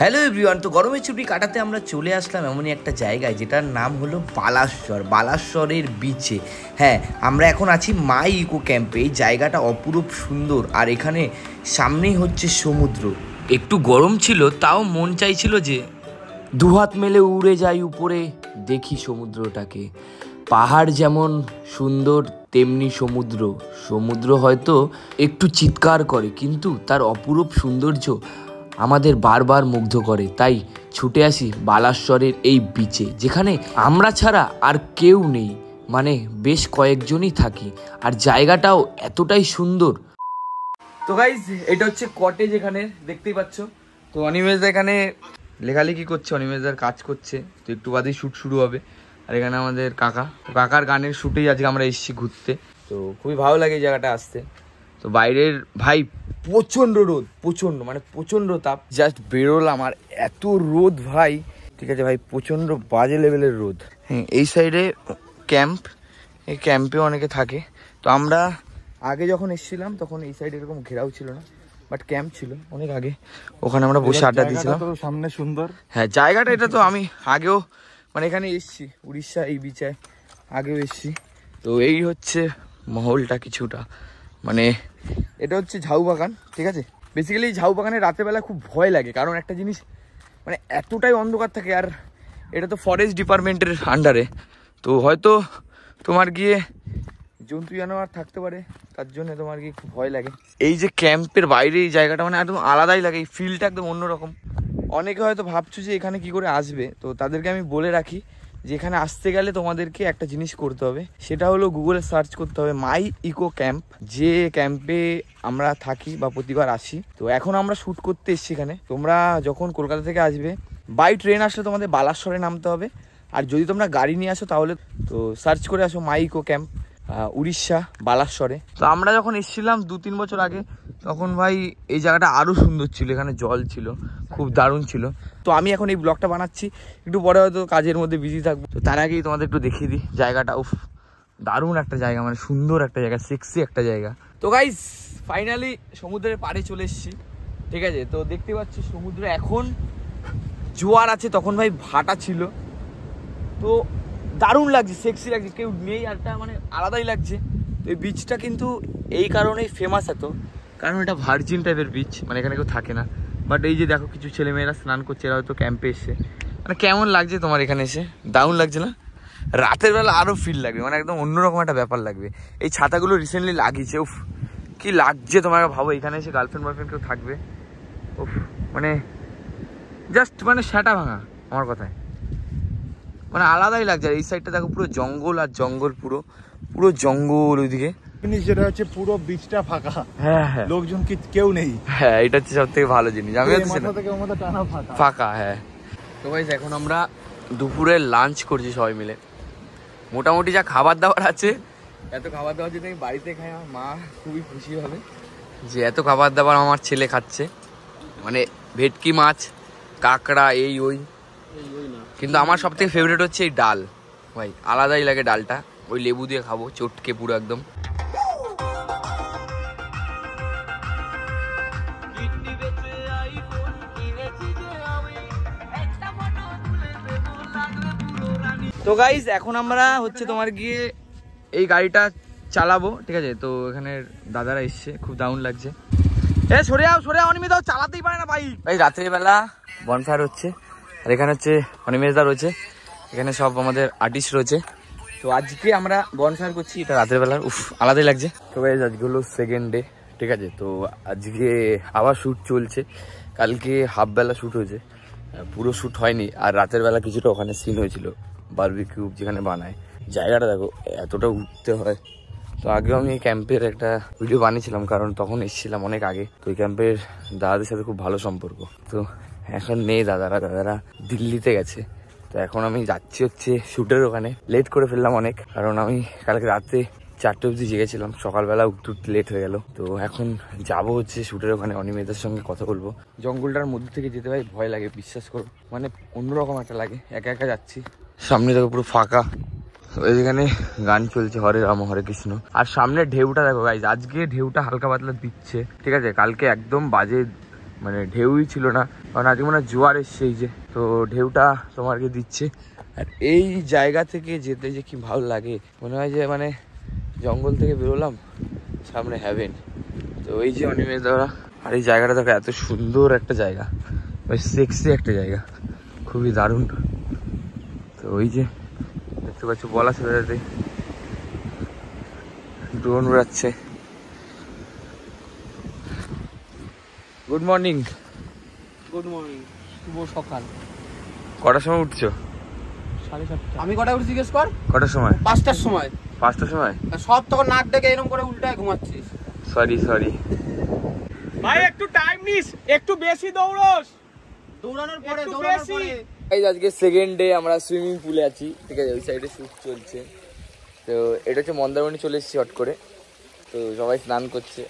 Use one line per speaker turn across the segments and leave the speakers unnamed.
Hello everyone তো গরমের ছুটি কাটাতে আমরা চলে আসলাম এমনই একটা জায়গায়, যেটার নাম হলো বালাশ্বর বালাশ্বরের বিচে হ্যাঁ আমরা এখন আছি মাই ইকো ক্যাম্পে এই জায়গাটা অপরূপ সুন্দর। আর এখানে সামনেই হচ্ছে সমুদ্র। একটু গরম ছিল, তাও মন চাইছিল যে দুহাত মেলে উড়ে যাই উপরে, দেখি সমুদ্রটাকে। পাহাড় যেমন সুন্দর, তেমনি সমুদ্র। সমুদ্র হয়তো একটু চিৎকার করে, কিন্তু তার অপরূপ সৌন্দর্য আমাদের বারবার মুগ্ধ করে। তাই ছুটে আসি বালাশ্বরের এই বিচে যেখানে আমরা ছাড়া আর কেউ নেই। মানে বেশ কয়েকজনই থাকি, আর জায়গাটাও এতটাই সুন্দর। তো গাইজ এটা হচ্ছে কটেজ এখানে, দেখতেই পাচ্ছ। তো অনিমেষ এখানে লেখালেখি করছে অনিমেষদার কাজ করছে। তো একটু বাদেই শ্যুট শুরু হবে। আর এখানে আমাদের কাকা। তো কাকার গানের শ্যুটেই আজকে আমরা এসেছি ঘুরতে। তো খুবই ভালো লাগে জায়গাটা আসতে। তো বাইরের ভাই প্রচণ্ড রোদ প্রচণ্ড মানে প্রচণ্ড তাপ। জাস্ট বেরোলাম আর এত রোদ ভাই। ঠিক আছে ভাই প্রচণ্ড বাজে লেভেলের রোদ। হ্যাঁ এই সাইডে ক্যাম্প এই ক্যাম্পে অনেকে থাকে। তো আমরা আগে যখন এসেছিলাম তখন এই সাইডে এরকম ঘেরাও ছিল না। বাট ক্যাম্প ছিল অনেক আগে। ওখানে আমরা বসে আড্ডা দিয়েছিলাম।
তো সামনে সুন্দর।
হ্যাঁ জায়গাটা এটা তো আমি আগেও মানে এখানে এসছি উড়িষ্যা এই বিচায় আগেও এসছি। তো এই হচ্ছে মহলটা কিছুটা। মানে এটা হচ্ছে ঝাউ বাগান, ঠিক আছে? বেসিক্যালি ঝাউ বাগানে রাতের বেলা খুব ভয় লাগে, কারণ একটা জিনিস মানে এতটাই অন্ধকার থাকে, আর এটা তো ফরেস্ট ডিপার্টমেন্টের আন্ডারে তো হয়তো তোমার গিয়ে জন্তু জানোয়ার থাকতে পারে, তার জন্য তোমার কি খুব ভয় লাগে। এই যে ক্যাম্পের বাইরে এই জায়গাটা মানে একদম আলাদাই লাগে, এই ফিল্ডটা একদম অন্যরকম। অনেকে হয়তো ভাবছ যে এখানে কি করে আসবে, তো তাদেরকে আমি বলে রাখি যে এখানে আসতে গেলে তোমাদেরকে একটা জিনিস করতে হবে, সেটা হলো গুগলে সার্চ করতে হবে মাই ইকো ক্যাম্প যে ক্যাম্পে আমরা থাকি বা প্রতিবার আসি। তো এখন আমরা শ্যুট করতে এসছি এখানে। তোমরা যখন কলকাতা থেকে আসবে বাই ট্রেন আসলে তোমাদের বালাশ্বরে নামতে হবে। আর যদি তোমরা গাড়ি নিয়ে আসো তাহলে, তো সার্চ করে আসো মাই ইকো ক্যাম্প উড়িষ্যা বালাশ্বরে তো আমরা যখন এসেছিলাম দু তিন বছর আগে, তখন ভাই এই জায়গাটা আরও সুন্দর ছিল, এখানে জল ছিল। খুব দারুণ ছিল। তো আমি এখন এই ব্লগটা বানাচ্ছি। একটু পরে হয়তো কাজের মধ্যে বিজি থাকব। তো তার আগেই তোমাদের একটু দেখিয়ে দিই। জায়গাটা, উফ, দারুণ একটা জায়গা মানে সুন্দর একটা জায়গা সেক্সি একটা জায়গা। তো গাইস ফাইনালি সমুদ্রের পাড়ে চলে এসেছি। ঠিক আছে? তো দেখতে পাচ্ছি সমুদ্র এখন জোয়ার আছে, তখন ভাই ভাটা ছিল। তো দারুণ লাগছে সেক্সি লাগছে। কেউ নেই একটা মানে আলাদাই লাগছে। তো এই বিচটা কিন্তু এই কারণেই ফেমাস এত। কারণ এটা ভার্জিন টাইপের বিচ মানে এখানে কেউ থাকে না। বাট এই যে দেখো কিছু ছেলেমেয়েরা স্নান করছে, এরা হয়তো ক্যাম্পে এসে মানে কেমন লাগছে তোমার এখানে এসে? দারুণ লাগছে না? রাতের বেলা আরও ফিল লাগবে মানে একদম অন্যরকম একটা ব্যাপার লাগবে। এই ছাতাগুলো রিসেন্টলি লাগিয়েছে, উফ, কি লাগছে তোমার ভাবো, এখানে এসে গার্লফ্রেন্ড বয়ফ্রেন্ড কেউ থাকবে? উফ মানে জাস্ট মানে সেটা ভাঙা, আমার কথায়। মানে আলাদাই লাগছে, আর এই সাইডটা দেখো পুরো জঙ্গল আর জঙ্গল পুরো। পুরো জঙ্গল ওইদিকে।
জিনিস যেটা হচ্ছে পুরো বিচটা ফাঁকা।
হ্যাঁ হ্যাঁ।
লোকজন কি কেউ নেই।
হ্যাঁ এটা হচ্ছে সব থেকে ভালো জিনিস। আমি
মাথা থেকে মাথা টানা ফাঁকা।
ফাঁকা হ্যাঁ। তো ভাই এখন আমরা দুপুরে লাঞ্চ করছি সবাই মিলে। মোটামুটি যা খাবার দাবার আছে এত খাবার দাবার যদি আমি বাড়িতে খাই আমার মা খুবই খুশি হবে যে এত খাবার দাবার আমার ছেলে খাচ্ছে। মানে ভেটকি মাছ কাঁকড়া এই ওই। কিন্তু আমার সব থেকে ফেভারিট হচ্ছে এই ডাল। ভাই আলাদাই লাগে ডালটা। ওই লেবু দিয়ে খাব চটকে পুরো একদম। তো গাইজ এখন আমরা হচ্ছে তোমার গিয়ে এই গাড়িটা চালাবো, ঠিক আছে? তো এখানে দাদারা এসছে, খুব দারুণ লাগছে। এ, সরে যাও সরে যাও অনিমেষ চালাতেই পারে না বাইক ভাই রাত্রিবেলা বনফায়ার হচ্ছে, আর এখানে হচ্ছে অনিমেষ দা রয়েছে, এখানে সব আমাদের আর্টিস্ট রয়েছে। তো আজকে আমরা বনফায়ার করছি, এটা রাতের বেলা উফ, আলাদাই লাগছে। তো গাইজ আজকে হলো সেকেন্ড ডে ঠিক আছে? তো আজকে আবার শ্যুট চলছে, কালকে হাফ বেলা শ্যুট হয়েছে পুরো শ্যুট হয়নি, আর রাতের বেলা কিছুটা ওখানে সিন হয়েছিল। বারবিকিউ যেখানে বানায়। জায়গাটা দেখো, এতটা উঠতে হয়। তো আগেও আমি এই ক্যাম্পের একটা ভিডিও বানিয়েছিলাম, কারণ তখন এসেছিলাম অনেক আগে। তো ওই ক্যাম্পের দাদাদের সাথে খুব ভালো সম্পর্ক। তো এখন নেই দাদারা দাদারা দিল্লিতে গেছে। তো এখন আমি যাচ্ছি হচ্ছে শ্যুটের ওখানে। লেট করে ফেললাম অনেক, কারণ আমি কালকে রাতে চারটে অবধি জেগেছিলাম। সকালবেলা উঠতে উঠতে লেট হয়ে গেল। তো এখন যাব হচ্ছে শ্যুটের ওখানে, অনিমেদের সঙ্গে কথা বলব। জঙ্গলটার মধ্যে থেকে যেতে ভাই ভয় লাগে, বিশ্বাস করো। মানে অন্যরকম একটা লাগে, একা একা যাচ্ছি। সামনে দেখো পুরো ফাঁকা। এখানে গান চলছে, হরে রাম, হরে কৃষ্ণ। আর সামনে ঢেউটা দেখো গাইজ আজকে ঢেউটা হালকা পাতলা দিচ্ছে, ঠিক আছে? কালকে একদম বাজে মানে ঢেউই ছিল না, কারণ আজকে মনে হয় জোয়ার এসছে এই যে। তো ঢেউটা তোমাকে দিচ্ছে। আর এই জায়গা থেকে যেতে যে কি ভালো লাগে, মনে হয় যে মানে জঙ্গল থেকে বেরোলাম, সামনে হ্যাভেন তো ওই যে অনিমেষ দ্বারা আর এই জায়গাটা দেখো এত সুন্দর একটা জায়গা, বেশ সেক্সি একটা জায়গা, খুবই দারুণ। তো ওই যে দেখতে পাচ্ছ বলা সেটাতে ড্রোন উড়াচ্ছে। গুড মর্নিং
গুড মর্নিং শুভ সকাল।
কটার সময় উঠছো?
সাড়ে সাতটা। আমি কটা উঠে জিজ্ঞেস কর?
কটার সময়?
পাঁচটার সময়।
পাঁচটার সময়?
আর সব তখন নাক ডেকে এরকম করে উল্টায় ঘুমাচ্ছিস।
সরি সরি
ভাই একটু টাইম নিস। একটু বেশি দৌড়স।
দৌড়ানোর পরে দৌড়ানোর পরে।
আজকে সেকেন্ড ডে আমরা সুইমিং পুলে আছি। ঠিক আছে ওই সাইডে শ্যুট চলছে। তো এটা হচ্ছে মন্দারমণি চলে এসেছি হট করে। তো সবাই স্নান করছে।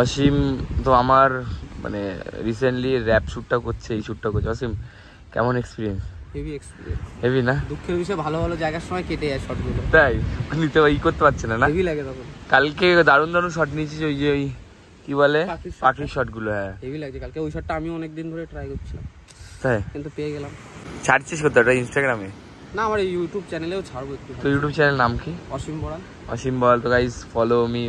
অসীম তো আমার মানে রিসেন্টলি র্যাপ শ্যুটটা করছে এই শ্যুটটা করছে। অসীম কেমন এক্সপিরিয়েন্স
হেভি এক্সপিরিয়েন্স
হেভি না?
দুঃখের বিষয়ে ভালো ভালো জায়গার সময় কেটে যায় শটগুলো
তাই? নিতে ই করতে পারছে না না?
হেভি লাগে তখন।
কালকে দারুণ দারুণ শট নিয়েছিস ওই যে ওই কি বলে?
পাখির
শটগুলো হ্যাঁ।
হেভি লাগছে। কালকে ওই শটটা আমি অনেক দিন ধরে ট্রাই করছিলাম।
তাই?
কিন্তু পেয়ে গেলাম।
ছাড়ছিস কোথাও ওটা ইনস্টাগ্রামে
না আমার ইউটিউব চ্যানেলেও ছাড়বো একটু।
তো ইউটিউব চ্যানেল নাম কি?
অসীম বড়ান
অসীম বল তো গাইজ ফলো মি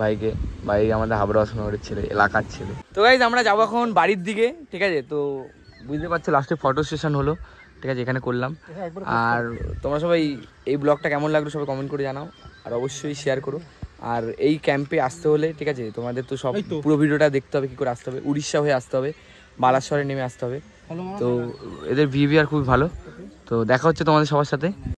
ভাইকে। ভাই আমাদের হাবড়া অসনগরের ছেলে এলাকার ছেলে। তো গাইজ আমরা যাব এখন বাড়ির দিকে ঠিক আছে? তো বুঝতে পারছ লাস্টে ফটো সেশন হলো ঠিক আছে? এখানে করলাম। আর তোমরা সবাই এই ব্লগটা কেমন লাগল সবাই কমেন্ট করে জানাও। আর অবশ্যই শেয়ার করো। আর এই ক্যাম্পে আসতে হলে ঠিক আছে? তোমাদের তো সব পুরো ভিডিওটা দেখতে হবে কি করে আসতে হবে। উড়িষ্যা হয়ে আসতে হবে বালাসরে নেমে আসতে হবে। তো এদের বিহেভিয়ার খুবই ভালো। তো দেখা হচ্ছে তোমাদের সবার সাথে।